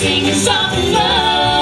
singing of love.